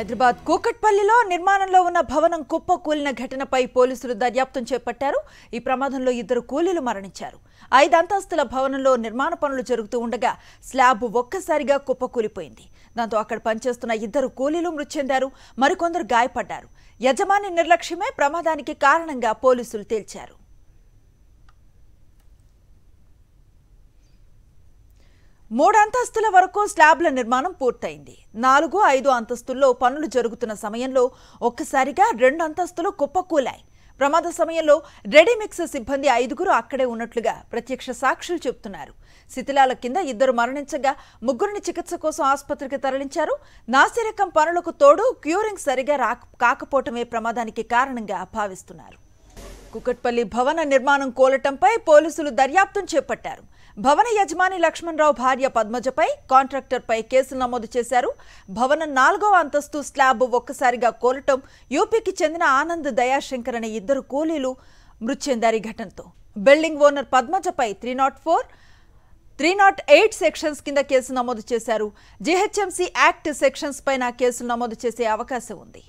హైదరాబాద్ కూకట్పల్లిలో నిర్మాణంలో ఉన్న భవనం కుప్ప కూలిన ఘటనపై పోలీసులు దర్యాప్తు చేపట్టారు. ఈ ప్రమాదంలో ఇద్దరు కూలీలు మరణించారు. ఐదు అంతస్తుల భవనంలో నిర్మాణ పనులు జరుగుతూ ఉండగా స్లాబ్ ఒక్కసారిగా కుప్పకూలిపోయింది. దాంతో అక్కడ పనిచేస్తున్న ఇద్దరు కూలీలు మృతి చెందారు. మరికొందరు గాయపడ్డారు. యజమాని నిర్లక్ష్యమే ప్రమాదానికి కారణంగా పోలీసులు తేల్చారు. మూడు అంతస్తుల వరకు స్లాబ్ల నిర్మాణం పూర్తయింది. నాలుగు ఐదు అంతస్తుల్లో పనులు జరుగుతున్న సమయంలో ఒక్కసారిగా రెండు అంతస్తులు కుప్పకూలాయి. ప్రమాద సమయంలో రెడీమిక్స్ సిబ్బంది ఐదుగురు అక్కడే ఉన్నట్లుగా ప్రత్యక్ష సాక్షులు చెబుతున్నారు. శిథిలాల కింద ఇద్దరు మరణించగా ముగ్గురిని చికిత్స కోసం ఆసుపత్రికి తరలించారు. నాసిరకం పనులకు తోడు క్యూరింగ్ సరిగా రాక కాకపోవటమే ప్రమాదానికి కారణంగా భావిస్తున్నారు. కుకట్పల్లి భవన నిర్మాణం కోలటంపై పోలీసులు దర్యాప్తును చేపట్టారు. భవన యజమాని లక్ష్మణరావు భార్య పద్మజపై కాంట్రాక్టర్పై కేసులు నమోదు చేశారు. భవనం నాలుగవ అంతస్తు స్లాబ్ ఒక్కసారిగా కోలటం యూపీకి చెందిన ఆనంద్ దయాశంకర్ అనే ఇద్దరు కూలీలు మృతి చెందారు ఈ ఘటనతో. Building owner పద్మజపై three not four three not eight sections కింద కేసు నమోదు చేశారు. జీహెచ్ఎంసీ యాక్ట్ సెక్షన్స్ పైన కేసులు నమోదు చేసే అవకాశం ఉంది.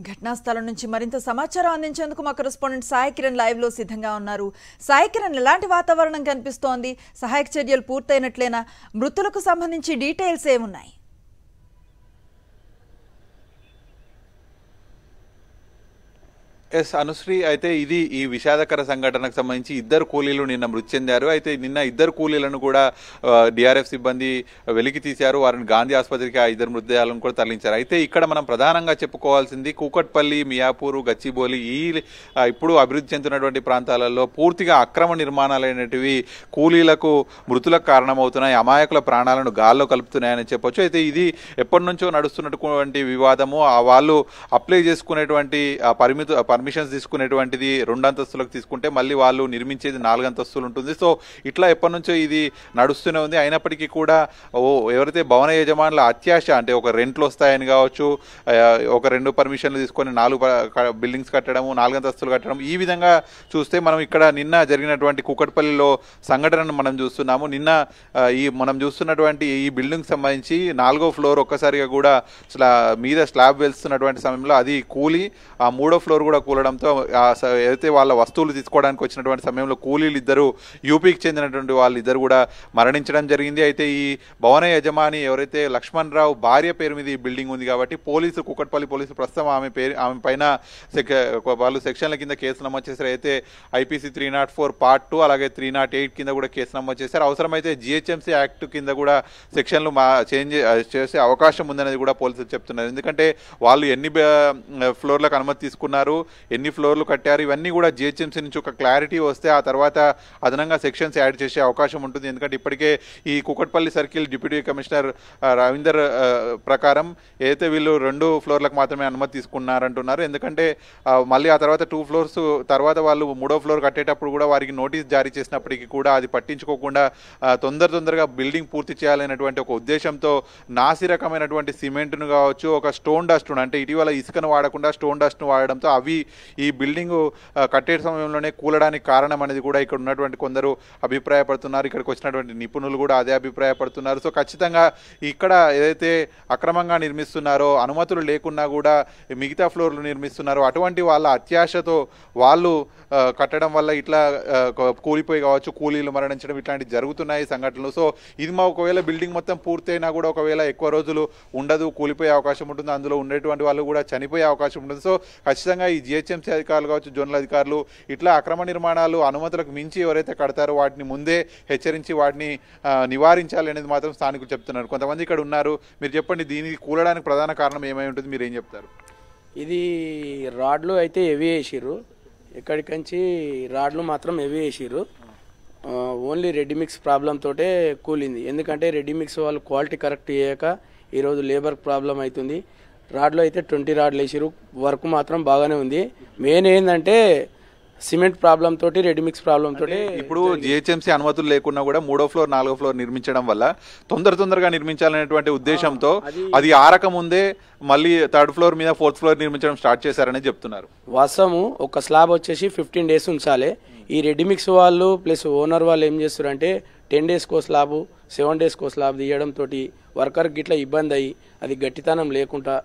ఘటనా స్థలం నుంచి మరింత సమాచారం అందించేందుకు మా కరెస్పాండెంట్ సాయి కిరణ్ లైవ్లో సిద్ధంగా ఉన్నారు. సాయి కిరణ్ ఎలాంటి వాతావరణం కనిపిస్తోంది? సహాయక చర్యలు పూర్తయినట్లేనా? మృతులకు సంబంధించి డీటెయిల్స్ ఏమున్నాయి? ఎస్ అనుశ్రీ అయితే ఇది ఈ విషాదకర సంఘటనకు సంబంధించి ఇద్దరు కూలీలు నిన్న మృతి చెందారు. అయితే నిన్న ఇద్దరు కూలీలను కూడా డిఆర్ఎఫ్ సిబ్బంది వెలికి తీశారు. వారిని గాంధీ ఆసుపత్రికి ఆ ఇద్దరు మృతదేహాలను కూడా తరలించారు. అయితే ఇక్కడ మనం ప్రధానంగా చెప్పుకోవాల్సింది కూకట్పల్లి మియాపూర్ గచ్చిబోలి ఈ ఇప్పుడు అభివృద్ధి చెందుతున్నటువంటి ప్రాంతాలలో పూర్తిగా అక్రమ నిర్మాణాలైనటివి కూలీలకు మృతులకు కారణమవుతున్నాయి. అమాయకుల ప్రాణాలను గాల్లో కలుపుతున్నాయని చెప్పొచ్చు. అయితే ఇది ఎప్పటి నుంచో నడుస్తున్నటువంటి వివాదము. ఆ వాళ్ళు అప్లై చేసుకునేటువంటి పరిమితు పరిమితి పర్మిషన్స్ తీసుకునేటువంటిది రెండు అంతస్తులకు తీసుకుంటే మళ్ళీ వాళ్ళు నిర్మించేది నాలుగు అంతస్తులు ఉంటుంది. సో ఇట్లా ఎప్పటి నుంచో ఇది నడుస్తూనే ఉంది. అయినప్పటికీ కూడా ఓ ఎవరైతే భవన యజమానుల అత్యాశ అంటే ఒక రెంట్లు వస్తాయని కావచ్చు ఒక రెండు పర్మిషన్లు తీసుకొని నాలుగు బిల్డింగ్స్ కట్టడము నాలుగు అంతస్తులు కట్టడం ఈ విధంగా చూస్తే మనం ఇక్కడ నిన్న జరిగినటువంటి కుకట్పల్లిలో సంఘటనను మనం చూస్తున్నాము. నిన్న ఈ మనం చూస్తున్నటువంటి ఈ బిల్డింగ్ సంబంధించి నాలుగో ఫ్లోర్ ఒక్కసారిగా కూడా స్లా మీద స్లాబ్ వెళ్తున్నటువంటి సమయంలో అది కూలి ఆ మూడో ఫ్లోర్ కూడా కూలడంతో ఏదైతే వాళ్ళ వస్తువులు తీసుకోవడానికి వచ్చినటువంటి సమయంలో కూలీలు ఇద్దరు యూపీకి చెందినటువంటి వాళ్ళు ఇద్దరు కూడా మరణించడం జరిగింది. అయితే ఈ భవన యజమాని ఎవరైతే లక్ష్మణ్ రావు భార్య పేరు మీద ఈ బిల్డింగ్ ఉంది కాబట్టి పోలీసు కుక్కట్పల్లి పోలీసు ప్రస్తుతం ఆమె పేరు ఆమె పైన వాళ్ళు సెక్షన్ల కింద కేసు నమోదు చేశారు. అయితే IPC three not four part two అలాగే త్రీ నాట్ ఎయిట్ కింద కూడా కేసు నమోదు చేశారు. అవసరమైతే జిహెచ్ఎంసీ యాక్ట్ కింద కూడా సెక్షన్లు మా చేంజ్ చేసే అవకాశం ఉందనేది కూడా పోలీసులు చెప్తున్నారు. ఎందుకంటే వాళ్ళు ఎన్ని ఫ్లోర్లకు అనుమతి తీసుకున్నారు ఎన్ని ఫ్లోర్లు కట్టారు ఇవన్నీ కూడా జిహెచ్ఎంసీ నుంచి ఒక క్లారిటీ వస్తే ఆ తర్వాత అదనంగా సెక్షన్స్ యాడ్ చేసే అవకాశం ఉంటుంది. ఎందుకంటే ఇప్పటికే ఈ Kukatpally circle deputy commissioner Ravinder ప్రకారం ఏదైతే వీళ్ళు రెండు ఫ్లోర్లకు మాత్రమే అనుమతి తీసుకున్నారంటున్నారు. ఎందుకంటే మళ్ళీ ఆ తర్వాత టూ ఫ్లోర్స్ తర్వాత వాళ్ళు మూడో ఫ్లోర్ కట్టేటప్పుడు కూడా వారికి నోటీస్ జారీ చేసినప్పటికీ కూడా అది పట్టించుకోకుండా తొందర తొందరగా బిల్డింగ్ పూర్తి చేయాలనేటువంటి ఒక ఉద్దేశంతో నాసి రకమైనటువంటి సిమెంట్ను కావచ్చు ఒక స్టోన్ డస్ట్ అంటే ఇటీవల ఇసుకను వాడకుండా స్టోన్ డస్ట్ను వాడడంతో అవి ఈ బిల్డింగ్ కట్టే సమయంలోనే కూలడానికి కారణం అనేది కూడా ఇక్కడ ఉన్నటువంటి కొందరు అభిప్రాయపడుతున్నారు. ఇక్కడికి వచ్చినటువంటి నిపుణులు కూడా అదే అభిప్రాయపడుతున్నారు. సో ఖచ్చితంగా ఇక్కడ ఏదైతే అక్రమంగా నిర్మిస్తున్నారో అనుమతులు లేకున్నా కూడా మిగతా ఫ్లోర్లు నిర్మిస్తున్నారో అటువంటి వాళ్ళ అత్యాశతో వాళ్ళు కట్టడం వల్ల ఇట్లా కూలిపోయి కావచ్చు కూలీలు మరణించడం ఇట్లాంటివి జరుగుతున్నాయి సంఘటనలు. సో ఇది మా ఒకవేళ బిల్డింగ్ మొత్తం పూర్తయినా కూడా ఒకవేళ ఎక్కువ రోజులు ఉండదు కూలిపోయే అవకాశం ఉంటుంది అందులో ఉండేటువంటి వాళ్ళు కూడా చనిపోయే అవకాశం ఉంటుంది. సో ఖచ్చితంగా ఈ జిహెచ్ఎంసీ అధికారులు కావచ్చు జోనల్ అధికారులు ఇట్లా అక్రమ నిర్మాణాలు అనుమతులకు మించి ఎవరైతే కడతారో వాటిని ముందే హెచ్చరించి వాటిని నివారించాలి అనేది మాత్రం స్థానికులు చెప్తున్నారు. కొంతమంది ఇక్కడ ఉన్నారు. మీరు చెప్పండి దీనికి కూలడానికి ప్రధాన కారణం ఏమై ఉంటుంది? మీరు ఏం చెప్తారు? ఇది రాడ్లు అయితే హెవీ వేసిర్రు. ఎక్కడికంచి రాడ్లు మాత్రం హెవీ వేసిర్రు. ఓన్లీ రెడీమిక్స్ ప్రాబ్లం తోటే కూలింది. ఎందుకంటే రెడీమిక్స్ వాళ్ళు క్వాలిటీ కరెక్ట్ చేయక ఈరోజు లేబర్ ప్రాబ్లం అవుతుంది. రాడ్లు అయితే ట్వంటీ రాడ్లు వేసిర్రు. వర్క్ మాత్రం బాగానే ఉంది. మెయిన్ ఏంటంటే సిమెంట్ ప్రాబ్లం తోటి రెడీమిక్స్ ప్రాబ్లం తోటి ఇప్పుడు జిహెచ్ఎంసీ అనుమతులు లేకున్నా కూడా మూడో ఫ్లోర్ నాలుగో ఫ్లోర్ నిర్మించడం వల్ల తొందర తొందరగా నిర్మించాలనేటువంటి ఉద్దేశంతో అది ఆరక ముందే మళ్ళీ థర్డ్ ఫ్లోర్ మీద ఫోర్త్ ఫ్లోర్ నిర్మించడం స్టార్ట్ చేశారని చెప్తున్నారు. వాస్తవము ఒక స్లాబ్ వచ్చేసి ఫిఫ్టీన్ డేస్ ఉంచాలి. ఈ రెడీమిక్స్ వాళ్ళు ప్లస్ ఓనర్ వాళ్ళు ఏం చేస్తారంటే టెన్ డేస్కో స్లాబ్ సెవెన్ డేస్కో స్లాబ్ తీయడంతో వర్కర్కి గిట్లా ఇబ్బంది అయ్యి అది గట్టితనం లేకుండా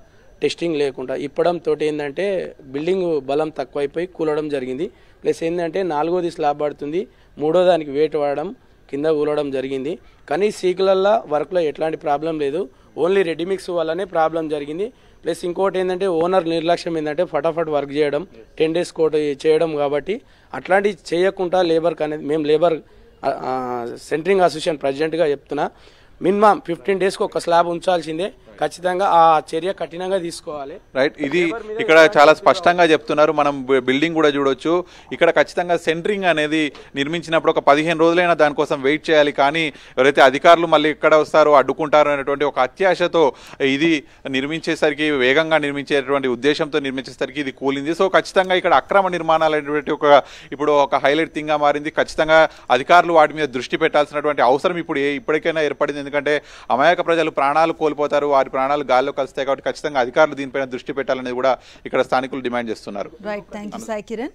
టెస్టింగ్ లేకుండా. ఇప్పడంతో ఏంటంటే బిల్డింగ్ బలం తక్కువైపోయి కూలడం జరిగింది. ప్లస్ ఏంటంటే నాలుగోది స్లాబ్ పడుతుంది మూడో దానికి వెయిట్ వాడడం కింద ఊలడం జరిగింది. కానీ సీకులల్లో వర్క్లో ఎట్లాంటి ప్రాబ్లం లేదు. ఓన్లీ రెడీమిక్స్ వల్లనే ప్రాబ్లం జరిగింది. ప్లస్ ఇంకోటి ఏంటంటే ఓనర్ నిర్లక్ష్యం ఏంటంటే ఫటాఫట్ వర్క్ చేయడం. టెన్ డేస్ కోట చేయడం కాబట్టి అట్లాంటివి చేయకుండా లేబర్కి అనేది మేము లేబర్ సెంట్రింగ్ అసోసియేషన్ ప్రెసిడెంట్గా చెప్తున్నా మినిమం ఫిఫ్టీన్ డేస్కి ఒక స్లాబ్ ఉంచాల్సిందే. ఖచ్చితంగా ఆ చర్య కఠినంగా తీసుకోవాలి. రైట్ ఇది ఇక్కడ చాలా స్పష్టంగా చెప్తున్నారు. మనం బిల్డింగ్ కూడా చూడొచ్చు. ఇక్కడ ఖచ్చితంగా సెంటరింగ్ అనేది నిర్మించినప్పుడు ఒక పదిహేను రోజులైనా దానికోసం వెయిట్ చేయాలి. కానీ ఎవరైతే అధికారులు మళ్ళీ ఇక్కడ వస్తారో అడ్డుకుంటారో అనేటువంటి ఒక అత్యాశతో ఇది నిర్మించేసరికి వేగంగా నిర్మించేటువంటి ఉద్దేశంతో నిర్మించేసరికి ఇది కూలింది. సో ఖచ్చితంగా ఇక్కడ అక్రమ నిర్మాణాలు అనేటువంటి ఒక ఇప్పుడు ఒక హైలైట్ థింగ్గా మారింది. ఖచ్చితంగా అధికారులు వాటి మీద దృష్టి పెట్టాల్సినటువంటి అవసరం ఇప్పుడు ఇప్పటికైనా ఏర్పడింది. ఎందుకంటే అమాయక ప్రజలు ప్రాణాలు కోల్పోతారు. వారి ప్రాణాలు గాల్లో కలుస్తాయి కాబట్టి ఖచ్చితంగా అధికారులు దీనిపైన దృష్టి పెట్టాలనేది కూడా ఇక్కడ స్థానికులు డిమాండ్ చేస్తున్నారు. Right thank you Sai Kiran